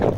and